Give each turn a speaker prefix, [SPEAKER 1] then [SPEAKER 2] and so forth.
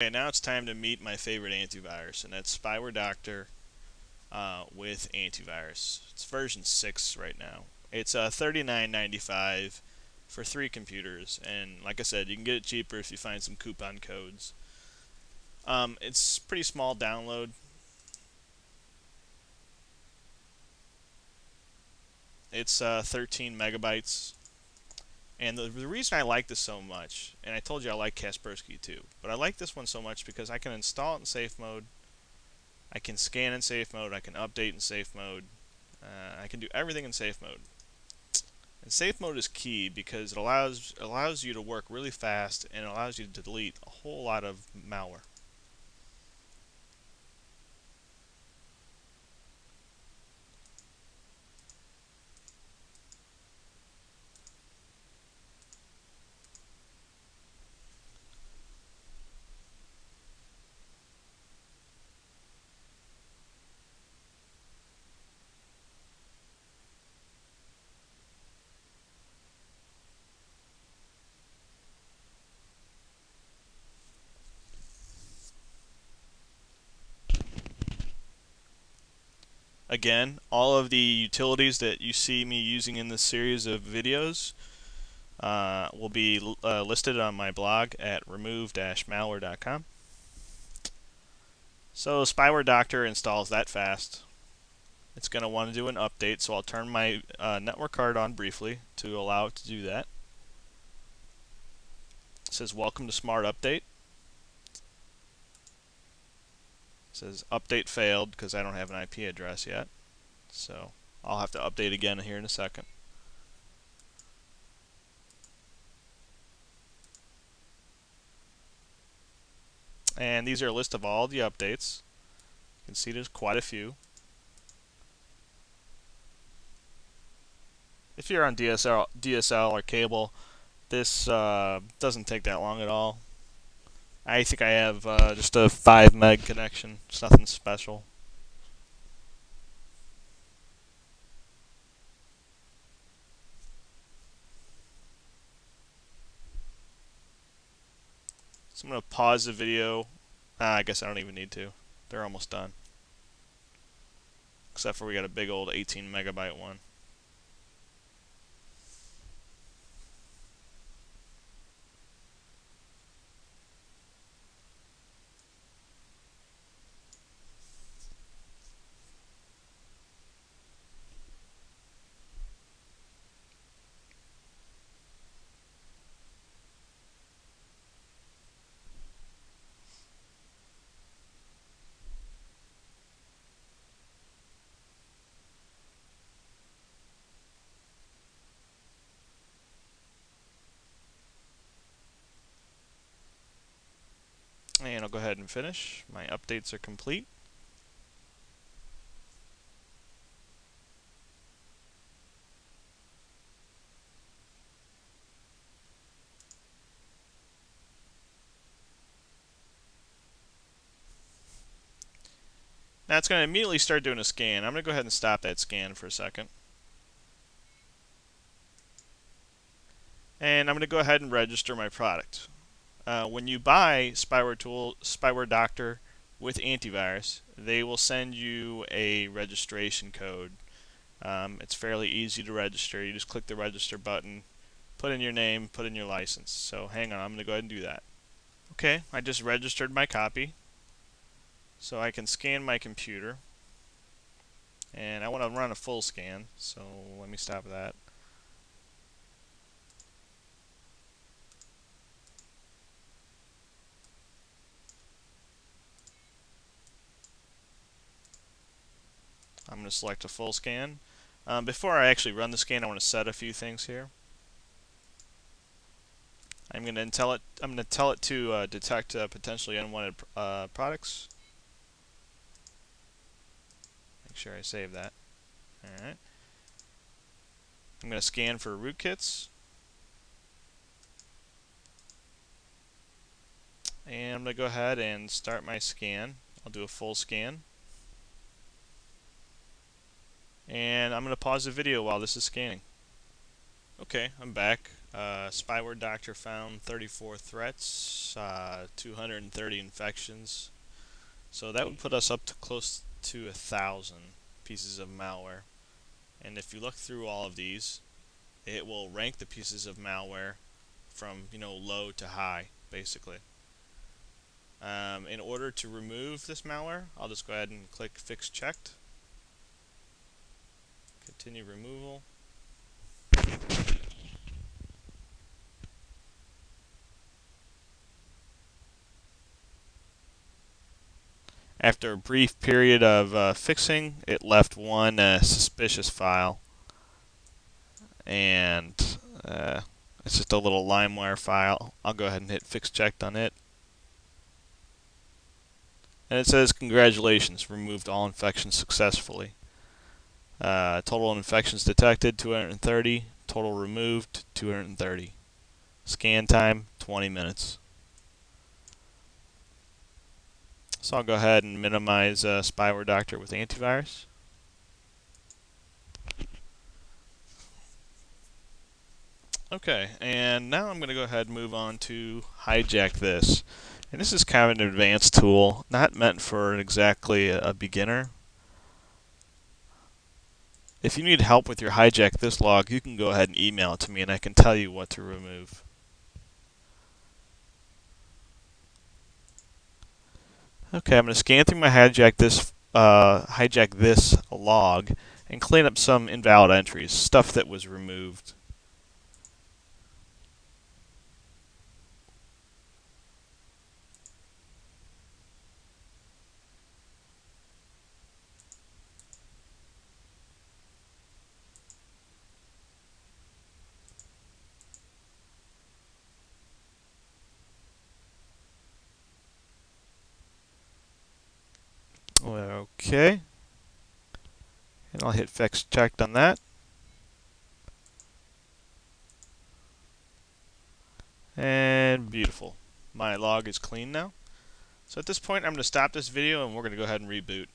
[SPEAKER 1] Okay, now it's time to meet my favorite antivirus, and that's Spyware Doctor uh, with antivirus. It's version 6 right now. It's uh, $39.95 for three computers, and like I said, you can get it cheaper if you find some coupon codes. Um, it's pretty small download. It's uh, 13 megabytes. And the, the, reason I like this so much, and I told you I like Kaspersky too, but I like this one so much because I can install it in safe mode, I can scan in safe mode, I can update in safe mode, uh, I can do everything in safe mode. And safe mode is key because it allows allows you to work really fast and it allows you to delete a whole lot of malware. Again, all of the utilities that you see me using in this series of videos uh, will be uh, listed on my blog at remove-malware.com. So Spyware Doctor installs that fast. It's going to want to do an update, so I'll turn my uh, network card on briefly to allow it to do that. It says welcome to Smart Update. Says update failed because I don't have an IP address yet. So I'll have to update again here in a second. And these are a list of all the updates. You can see there's quite a few. If you're on DSL, DSL or cable, this uh, doesn't take that long at all. I think I have uh, just a 5 meg connection. It's nothing special. So I'm going to pause the video. Ah, I guess I don't even need to. They're almost done. Except for we got a big old 18 megabyte one. And I'll go ahead and finish. My updates are complete. Now it's going to immediately start doing a scan. I'm going to go ahead and stop that scan for a second. And I'm going to go ahead and register my product. Uh, when you buy Spyware Tool, Spyware Doctor with antivirus, they will send you a registration code. Um, it's fairly easy to register. You just click the register button, put in your name, put in your license. So hang on, I'm going to go ahead and do that. Okay, I just registered my copy. So I can scan my computer. And I want to run a full scan, so let me stop that. I'm going to select a full scan. Um, before I actually run the scan, I want to set a few things here. I'm going to tell it. I'm going to tell it to uh, detect uh, potentially unwanted uh, products. Make sure I save that. All right. I'm going to scan for rootkits. And I'm going to go ahead and start my scan. I'll do a full scan. And I'm going to pause the video while this is scanning. Okay, I'm back. Uh, Spyware Doctor found 34 threats, uh, 230 infections. So that would put us up to close to a thousand pieces of malware. And if you look through all of these, it will rank the pieces of malware from you know low to high, basically. Um, in order to remove this malware, I'll just go ahead and click Fix Checked. Continue removal. After a brief period of uh, fixing, it left one uh, suspicious file. And uh, it's just a little LimeWire file. I'll go ahead and hit Fix Checked on it. And it says, Congratulations, removed all infections successfully. Uh, total infections detected 230, total removed 230. Scan time 20 minutes. So I'll go ahead and minimize uh, Spyware Doctor with antivirus. Okay, and now I'm going to go ahead and move on to HijackThis. And this is kind of an advanced tool, not meant for exactly a, a beginner. If you need help with your HijackThis log, you can go ahead and email it to me and I can tell you what to remove. Okay, I'm going to scan through my HijackThis uh, HijackThis log and clean up some invalid entries, stuff that was removed. Okay. And I'll hit fix checked on that. And beautiful. My log is clean now. So at this point, I'm going to stop this video and we're going to go ahead and reboot.